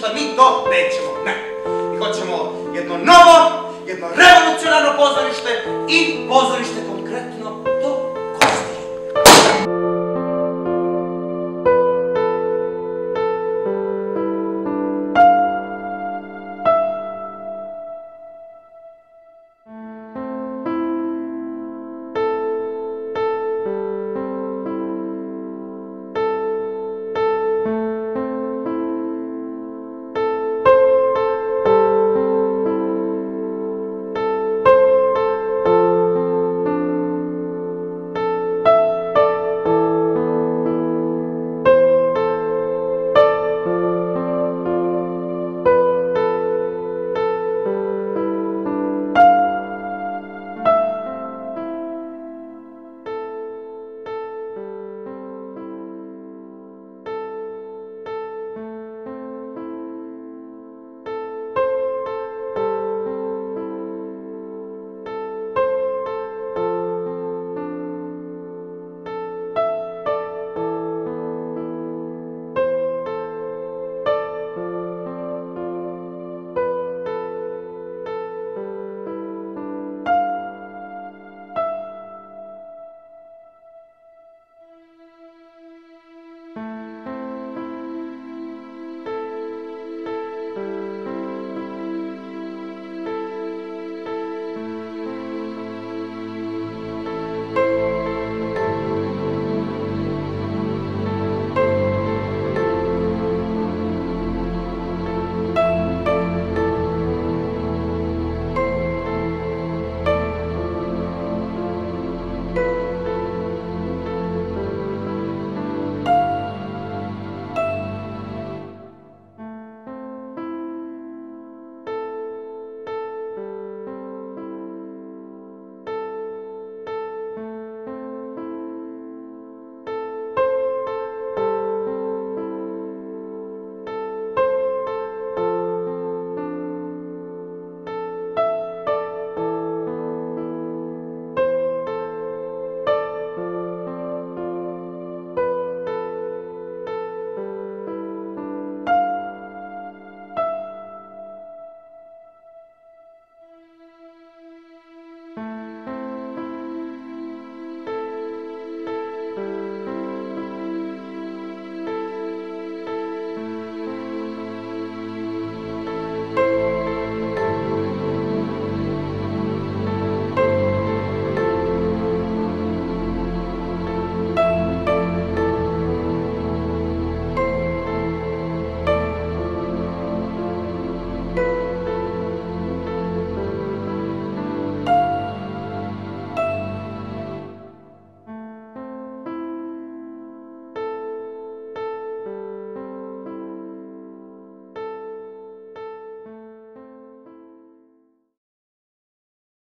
ništa, mi to nećemo, ne. Mi hoćemo jedno novo, jedno revolucionarno pozorište,